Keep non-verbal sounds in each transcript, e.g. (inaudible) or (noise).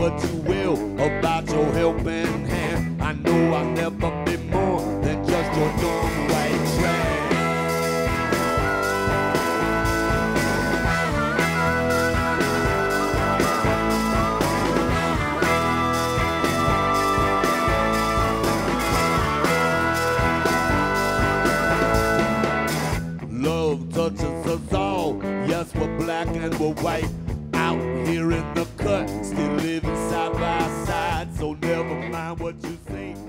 what you will about your helping hand. I know I'll never be more than just your. Love touches us all. Yes, we're black and we're white. Out here in the cut, still side side.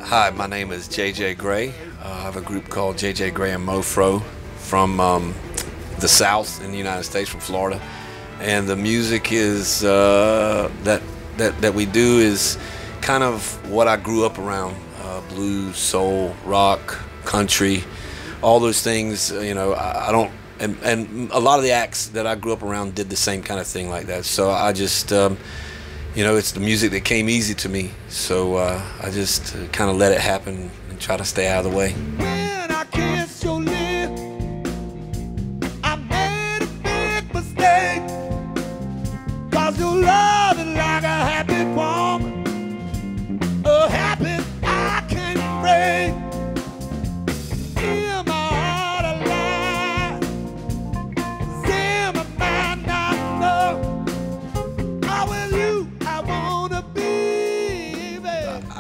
Hi, my name is JJ Grey. Uh, I have a group called JJ Grey and Mofro from um, the South in the United States, from Florida. And the music is uh, that that that we do is kind of what I grew up around: uh, blues, soul, rock, country, all those things. uh, You know, I, I don't. And, and a lot of the acts that I grew up around did the same kind of thing like that. So I just, um, you know, it's the music that came easy to me. So uh, I just uh, kind of let it happen and try to stay out of the way.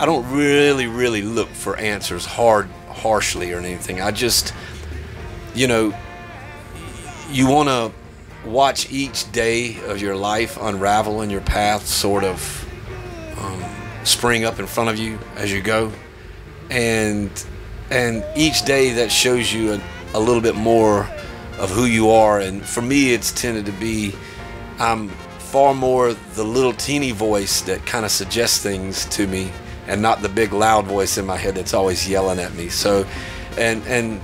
I don't really, really look for answers hard, harshly or anything. I just, you know, you want to watch each day of your life unravel in your path, sort of um, spring up in front of you as you go, and and each day that shows you a, a little bit more of who you are. And for me, it's tended to be I'm far more the little teeny voice that kind of suggests things to me and not the big loud voice in my head that's always yelling at me. So and and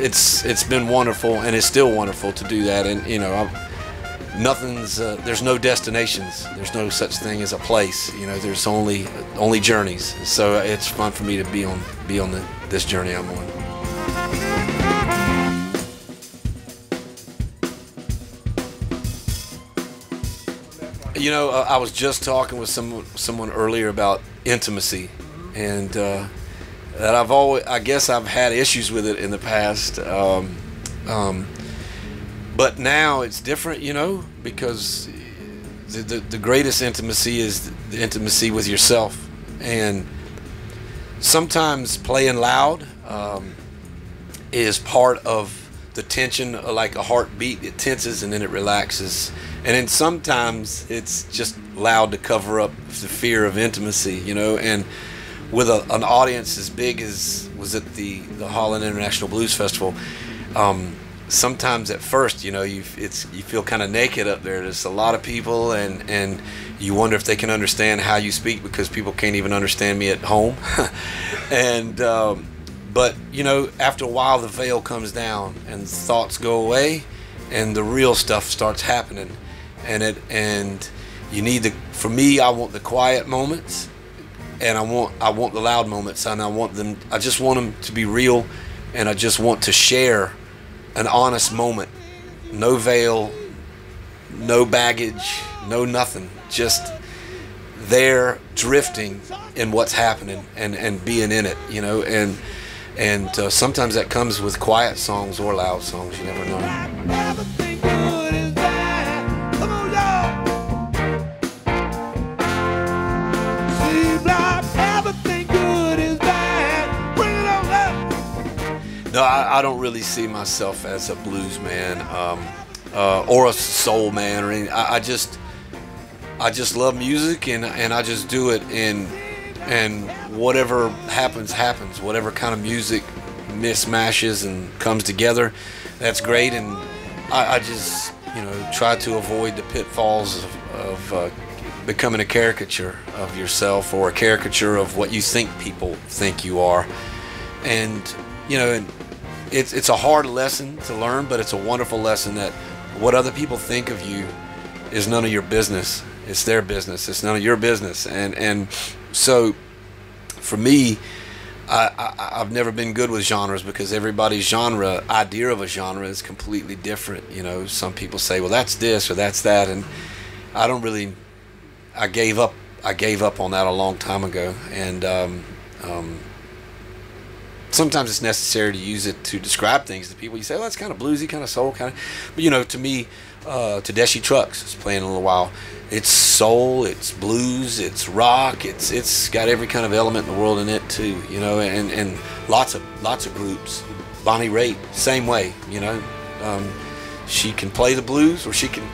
it's it's been wonderful and it's still wonderful to do that. And you know I'm, nothing's uh, there's no destinations. There's no such thing as a place. You know there's only only journeys. So it's fun for me to be on be on the, this journey I'm on You know, uh, I was just talking with some someone earlier about intimacy, and uh, that I've always, I guess, I've had issues with it in the past. Um, um, but now it's different, you know, because the, the the greatest intimacy is the intimacy with yourself, and sometimes playing loud um, is part of the tension, uh, like a heartbeat. It tenses and then it relaxes. And then sometimes it's just loud to cover up the fear of intimacy, you know. And with a, an audience as big as was at the the Holland International Blues Festival, um, sometimes at first, you know, you it's you feel kind of naked up there. There's a lot of people, and and you wonder if they can understand how you speak because people can't even understand me at home. (laughs) and um, but you know, after a while, the veil comes down and thoughts go away, and the real stuff starts happening, and it and you need the. For me, I want the quiet moments, and I want I want the loud moments, and I want them. I just want them to be real, and I just want to share an honest moment. No veil, no baggage, no nothing. Just there drifting in what's happening and, and being in it, you know. And and uh, sometimes that comes with quiet songs or loud songs. You never know. No, I, I don't really see myself as a blues man um, uh, or a soul man or anything. I, I just I just love music and and I just do it and and whatever happens happens. Whatever kind of music mismatches and comes together, that's great. And I, I just you know try to avoid the pitfalls of, of uh, becoming a caricature of yourself or a caricature of what you think people think you are. And you know, and it's it's a hard lesson to learn, but it's a wonderful lesson that what other people think of you is none of your business. It's their business. It's none of your business. And and so for me, I, I've never been good with genres because everybody's genre idea of a genre is completely different. You know, some people say, well, that's this or that's that, and I don't really. I gave up. I gave up on that a long time ago, and um, um, sometimes it's necessary to use it to describe things to people. You say, "Oh, that's kind of bluesy, kind of soul, kind of," but you know, to me, uh, Tedeschi Trucks is playing in a little while. It's soul, it's blues, it's rock, it's it's got every kind of element in the world in it too. You know, and and lots of lots of groups. Bonnie Raitt, same way. You know, um, she can play the blues, or she can.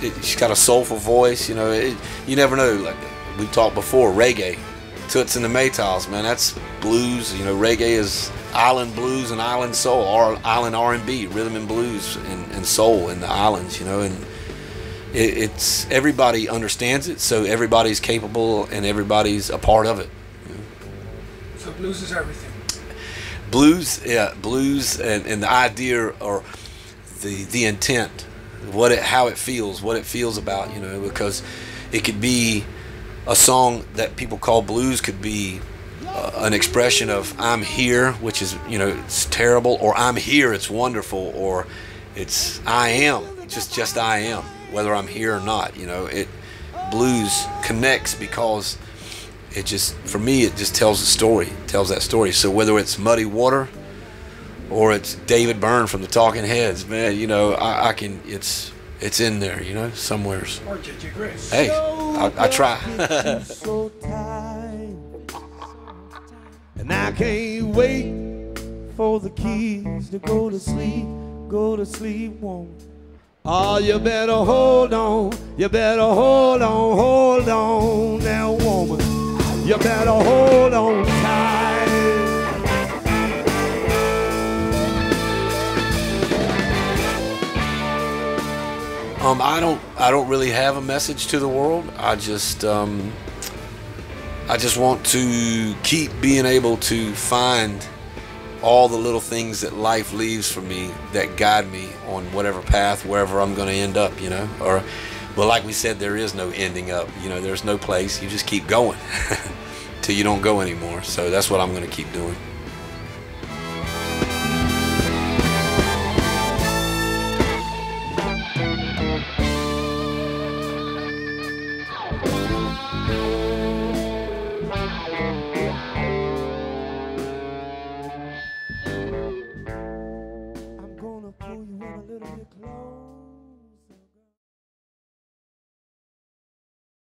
It, she's got a soulful voice. You know, it, you never know. Like we talked before, reggae Toots and the Maytals, man, that's blues. You know, reggae is island blues and island soul, or island R&B, rhythm and blues and, and soul in the islands. You know, and it, it's everybody understands it, so everybody's capable and everybody's a part of it. So blues is everything. Blues, yeah, blues, and, and the idea or the the intent, what it, how it feels, what it feels about, you know, because it could be a song that people call blues could be uh, an expression of I'm here, which is you know it's terrible, or I'm here, it's wonderful, or it's I am, just just I am, whether I'm here or not. You know, it blues connects because it just for me it just tells a story, tells that story. So whether it's Muddy Water or it's David Byrne from the Talking Heads, man, you know I, I can it's it's in there, you know, somewheres. Or JJ Grey's. Hey, I, I try. (laughs) and I can't wait for the keys to go to sleep, go to sleep, won't. Oh, you better hold on, you better hold on, hold on now, woman. You better hold Um, I don't. I don't really have a message to the world. I just. Um, I just want to keep being able to find all the little things that life leaves for me that guide me on whatever path, wherever I'm going to end up. You know, or, well, like we said, there is no ending up. You know, there's no place. You just keep going (laughs) till you don't go anymore. So that's what I'm going to keep doing.